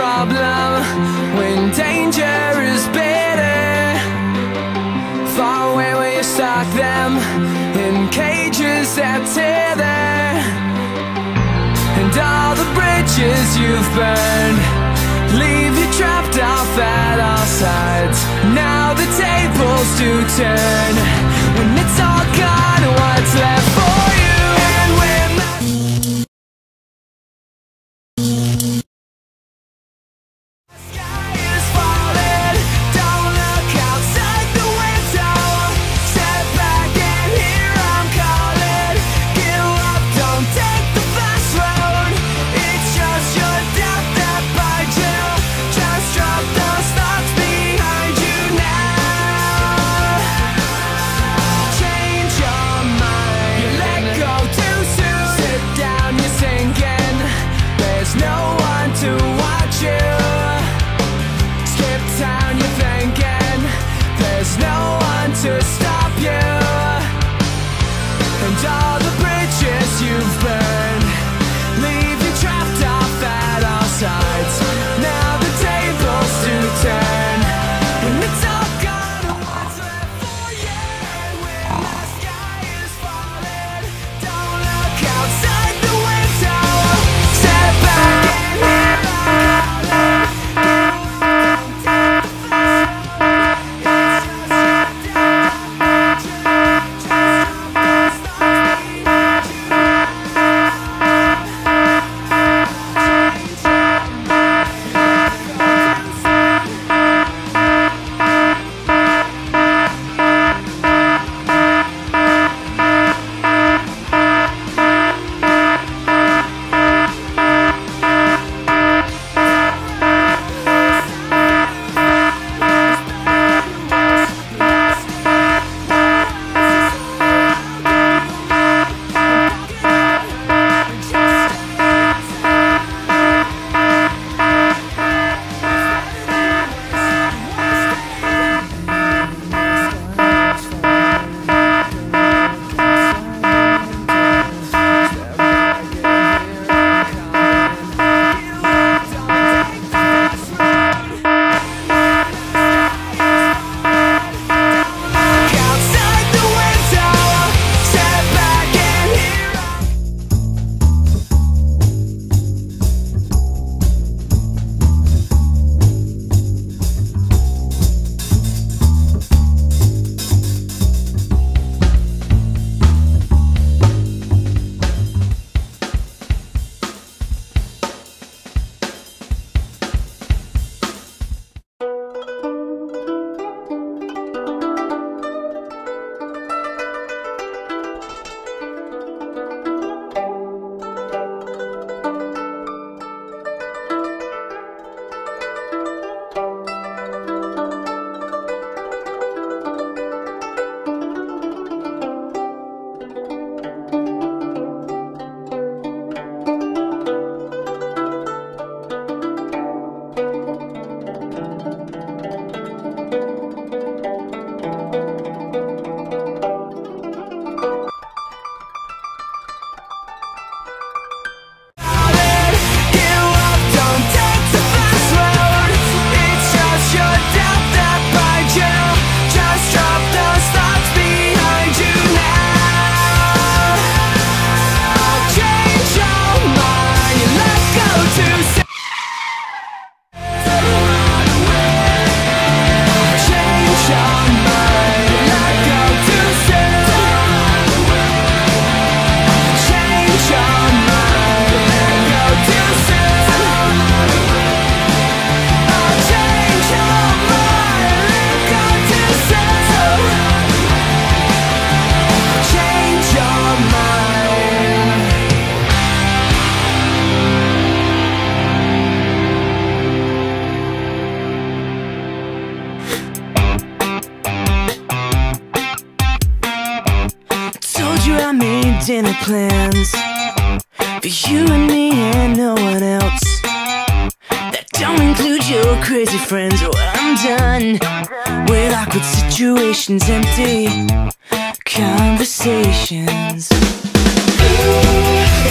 problem when danger is bitter. Far away where you stock them in cages that tether. And all the bridges you've burned leave you trapped off at all sides. Now the tables do turn. I made dinner plans For you and me and no one else That don't include your crazy friends Well, I'm done With awkward situations, empty conversations Ooh.